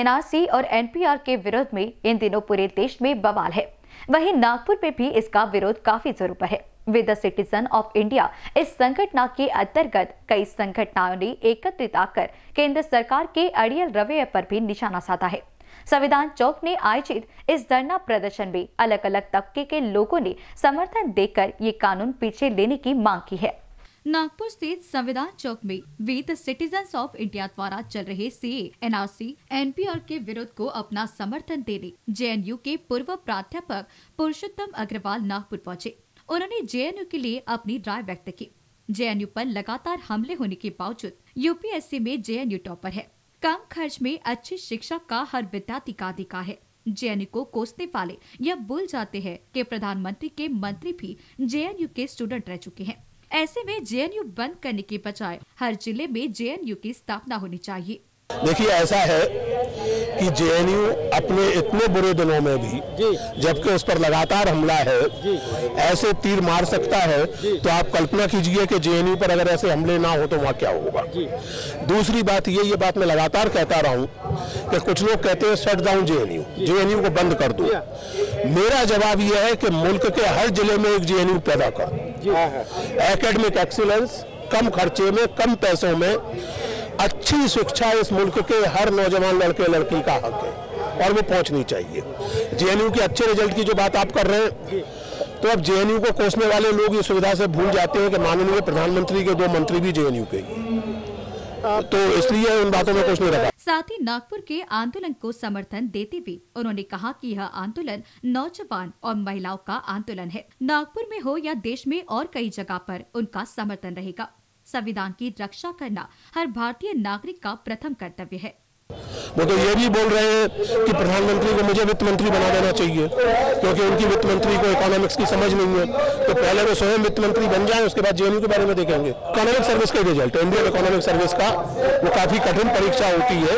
NRC और NPR के विरोध में इन दिनों पूरे देश में बवाल है। वहीं नागपुर में भी इसका विरोध काफ़ी जोरों पर है। विद सिटीजन ऑफ़ इंडिया इस संगठन के अंतर्गत कई संगठनों ने एकत्रित आकर केंद्र सरकार के अड़ियल रवैये पर भी निशाना साधा है। संविधान चौक ने आयोजित इस धरना प्रदर्शन में अलग अलग तबके के लोगों ने समर्थन देकर ये कानून पीछे लेने की मांग की है। नागपुर स्थित संविधान चौक में we the citizen of India द्वारा चल रहे सी एनआरसी एनपीआर के विरोध को अपना समर्थन देने जेएनयू के पूर्व प्राध्यापक पुरुषोत्तम अग्रवाल नागपुर पहुँचे। उन्होंने जेएनयू के लिए अपनी राय व्यक्त की। जेएनयू पर लगातार हमले होने के बावजूद यूपीएससी में जेएनयू टॉपर है। कम खर्च में अच्छी शिक्षा का हर विद्यार्थी का अधिकार है। जेएनयू को कोसने वाले यह भूल जाते हैं कि प्रधानमंत्री के मंत्री भी जेएनयू के स्टूडेंट रह चुके हैं। ऐसे में जेएनयू बंद करने के बजाय हर ज़िले में जेएनयू की स्थापना होनी चाहिए। देखिए ऐसा है कि जेएनयू अपने इतने बुरे दिनों में भी जबकि उस पर लगातार हमला है ऐसे तीर मार सकता है तो आप कल्पना कीजिए कि जेएनयू पर अगर ऐसे हमले ना हो तो वहाँ क्या होगा? दूसरी बात ये ये बात मैं लगातार कहता रहा हूँ कि कुछ लोग कहते हैं शट डाउन जेएनयू। जेएनयू को बंद कर दो। मेरा जवाब यह है कि मुल्क के हर ज़िले में एक जेएनयू पैदा कर एकेडमिक एक्सीलेंस कम खर्चे में कम पैसों में अच्छी शिक्षा इस मुल्क के हर नौजवान लड़के लड़की का हक है और वो पहुंचनी चाहिए। जेएनयू के अच्छे रिज़ल्ट की जो बात आप कर रहे हैं तो अब जेएनयू को कोसने वाले लोग ये सुविधा से भूल जाते हैं कि माननीय प्रधानमंत्री के दो मंत्री भी जेएनयू के तो इसलिए उन बातों में कुछ नहीं रखा। साथ ही नागपुर के आंदोलन को समर्थन देते हुए उन्होंने कहा कि यह आंदोलन नौजवान और महिलाओं का आंदोलन है। नागपुर में हो या देश में और कई जगह पर उनका समर्थन रहेगा। संविधान की रक्षा करना हर भारतीय नागरिक का प्रथम कर्तव्य है। वो तो ये भी बोल रहे हैं कि प्रधानमंत्री को मुझे वित्त मंत्री बना देना चाहिए, क्योंकि उनकी वित्त मंत्री को इकोनॉमिक्स की समझ नहीं है। तो पहले वो स्वयं वित्त मंत्री बन जाए, उसके बाद जेएनयू के बारे में देखेंगे। इकोनॉमिक सर्विस का रिज़ल्ट इंडियन इकोनॉमिक सर्विस का वो काफ़ी कठिन परीक्षा होती है।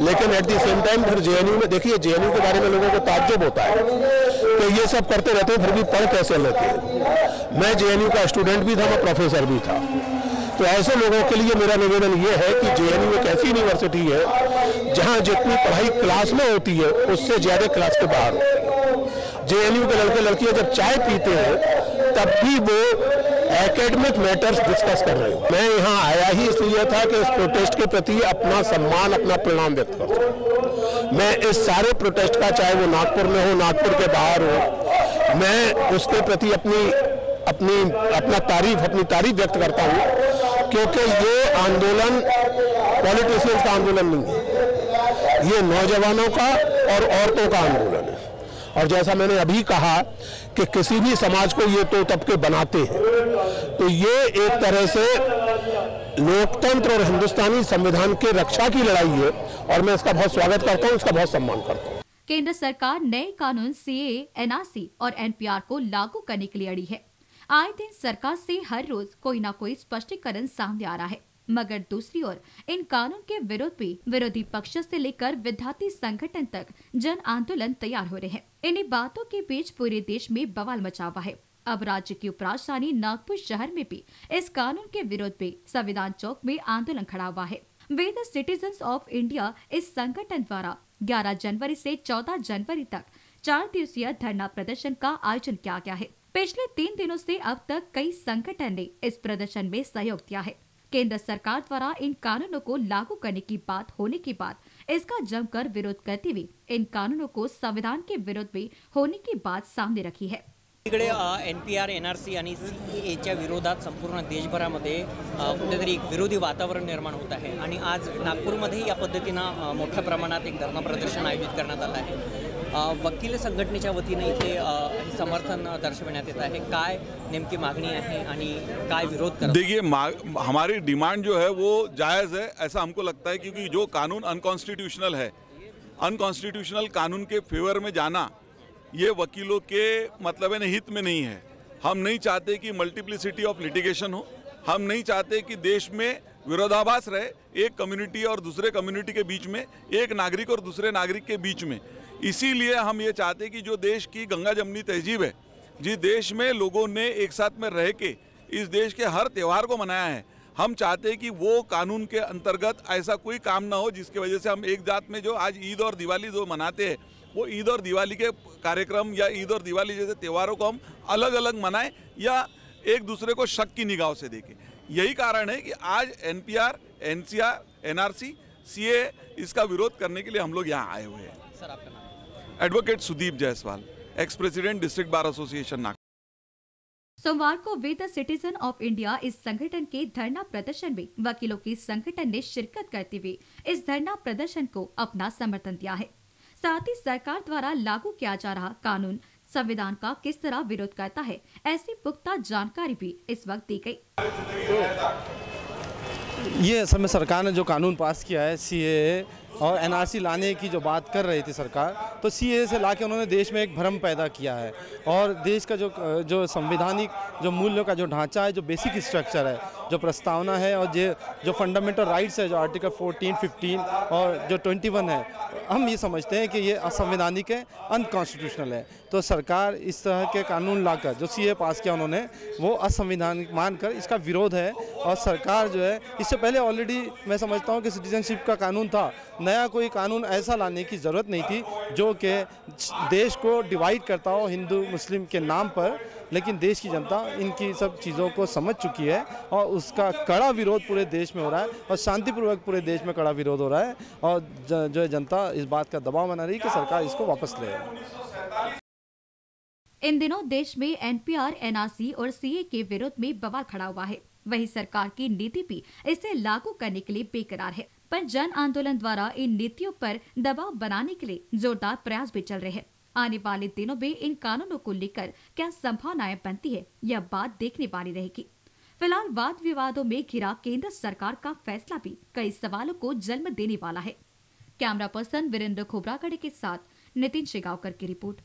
लेकिन एट दी सेम टाइम फिर जेएनयू में देखिए, जेएनयू के बारे में लोगों को ताज्जुब होता है तो ये सब करते रहते हैं, फिर भी पढ़ कैसे लेते हैं? मैं जेएनयू का स्टूडेंट भी था, मैं प्रोफेसर भी था। तो ऐसे लोगों के लिए मेरा निवेदन ये है कि जेएनयू एक ऐसी यूनिवर्सिटी है, जहाँ जितनी पढ़ाई क्लास में होती है, उससे ज़्यादा क्लास के बाहर जेएनयू के लड़के लड़कियाँ जब चाय पीते हैं, तब भी वो एकेडमिक मैटर्स डिस्कस कर रहे हो। मैं यहाँ आया ही इसलिए था कि इस प्रोटेस्ट के प्रति अपना सम्मान, अपना प्रणाम व्यक्त कर। मैं इस सारे प्रोटेस्ट का, चाहे वो नागपुर में हो, नागपुर के बाहर हो, मैं उसके प्रति अपनी अपनी, अपना तारीफ़, अपनी तारीफ़ व्यक्त करता हूँ। क्योंकि ये आंदोलन पॉलिटिशियंस का आंदोलन नहीं है। ये नौजवानों का और औरतों का आंदोलन है। और जैसा मैंने अभी कहा कि किसी भी समाज को ये तो तबके बनाते हैं तो ये एक तरह से लोकतंत्र और हिंदुस्तानी संविधान के रक्षा की लड़ाई है। और मैं इसका बहुत स्वागत करता हूँ, इसका बहुत सम्मान करता हूँ। केंद्र सरकार नए कानून, सीए, एनआरसी और एनपीआर को लागू करने के लिए अड़ी है। आए दिन सरकार से हर रोज कोई ना कोई स्पष्टीकरण सामने आ रहा है। मगर दूसरी ओर, इन कानून के विरोध में विरोधी पक्ष से लेकर विद्यार्थी संगठन तक जन आंदोलन तैयार हो रहे हैं। इन्हीं बातों के बीच पूरे देश में बवाल मचा हुआ है। अब राज्य की उपराजधानी नागपुर शहर में भी इस कानून के विरोध में संविधान चौक में आंदोलन खड़ा हुआ है। We the citizen of India इस संगठन द्वारा 11 जनवरी से 14 जनवरी तक चार दिवसीय धरना प्रदर्शन का आयोजन किया गया है। पिछले तीन दिनों से अब तक कई संगठन ने इस प्रदर्शन में सहयोग दिया है। केंद्र सरकार द्वारा इन कानूनों को लागू करने की बात होने के बाद इसका जमकर विरोध करते हुए इन कानूनों को संविधान के विरोध में होने की बात सामने रखी है। इकडे N P R, N R C आणि सी एच्या विरोधात संपूर्ण देशभरामध्ये कुठेतरी एक विरोधी वातावरण निर्माण होत आहे आणि आज नागपूरमध्येही या पद्धतीनं मोठ्या प्रमाणात एक धरणा प्रदर्शन आयोजित करण्यात आलं आहे. वकील संघटनेच्या वतीने इथे समर्थन दर्शवण्यात येत काय नेमकी मागणी आणि काय विरोध करत देखिए हमारी डिमांड जो है, वो जायज़ है, ऐसा हमको लगता है, क्योंकि जो कानून अनकॉन्स्टिट्यूशनल है, अनकॉन्स्टिट्यूशनल कानून के फेवर में जाना, ये वकीलों के मतलब है हित में नहीं है। हम नहीं चाहते कि मल्टीप्लिसिटी ऑफ़ लिटिगेशन हो, हम नहीं चाहते कि देश में विरोधाभास रहे, एक कम्युनिटी और दूसरे कम्युनिटी के बीच में, एक नागरिक और दूसरे नागरिक के बीच में। इसीलिए हम ये चाहते कि जो देश की गंगा जमनी तहजीब है, जिस देश में लोगों ने एक साथ में रह के, इस देश के हर त्यौहार को मनाया है, हम चाहते हैं कि वो कानून के अंतर्गत ऐसा कोई काम ना हो, जिसकी वजह से हम एक जात में जो आज ईद और दिवाली जो मनाते हैं, वो ईद और दिवाली के कार्यक्रम या ईद और दिवाली जैसे त्योहारों को हम अलग अलग मनाएँ या एक दूसरे को शक की निगाह से देखें। यही कारण है कि आज N P R N C R N R C C A इसका विरोध करने के लिए हम लोग यहाँ आए हुए हैं। सर, आपका advocate Sudeep Jaiswal ex president district bar association Nagpur सोमवार को we the citizen of India इस संगठन के धरना प्रदर्शन में वकीलों के संगठन ने शिरकत करते हुए इस धरना प्रदर्शन को अपना समर्थन दिया है साथ ही सरकार द्वारा लागू किया जा रहा कानून संविधान का किस तरह विरोध करता है ऐसी पुख्ता जानकारी भी इस वक्त दी गई। ये असल में सरकार ने जो कानून पास किया है सी और एनआरसी लाने की जो बात कर रही थी सरकार तो सी से ला उन्होंने देश में एक भ्रम पैदा किया है। और देश का जो जो संवैधानिक जो मूल्यों का जो ढांचा है, जो बेसिक स्ट्रक्चर है जो प्रस्तावना है और जो जो फंडामेंटल राइट्स है जो आर्टिकल 14, 15 और जो 21 है हम ये समझते हैं कि ये असंवैधानिक है अनकॉन्स्टिट्यूशनल है। तो सरकार इस तरह के कानून लाकर जो सीए पास किया उन्होंने वो असंवैधानिक मानकर इसका विरोध है और सरकार जो है इससे पहले ऑलरेडी मैं समझता हूँ कि सिटीजनशिप का कानून था। नया कोई कानून ऐसा लाने की ज़रूरत नहीं थी जो कि देश को डिवाइड करता हो हिंदू मुस्लिम के नाम पर लेकिन देश की जनता इनकी सब चीज़ों को समझ चुकी है और उसका कड़ा विरोध पूरे देश में हो रहा है और शांतिपूर्वक पूरे देश में कड़ा विरोध हो रहा है और जो है जनता इस बात का दबाव बना रही है कि सरकार इसको वापस ले इन दिनों देश में एनपीआर, एनआरसी और सीए के विरोध में बवाल खड़ा हुआ है। वही सरकार की नीति भी इसे लागू करने के लिए बेकरार है। पर जन आंदोलन द्वारा इन नीतियों पर दबाव बनाने के लिए जोरदार प्रयास भी चल रहे हैं। आने वाले दिनों में इन कानूनों को लेकर क्या संभावनाएँ बनती है, यह बात देखने वाली रहेगी। फ़िलहाल वाद विवादों में घिरा केंद्र सरकार का फैसला भी कई सवालों को जन्म देने वाला है। कैमरा पर्सन वीरेंद्र खोबरागढ़ के साथ नितिन शेगावकर की रिपोर्ट।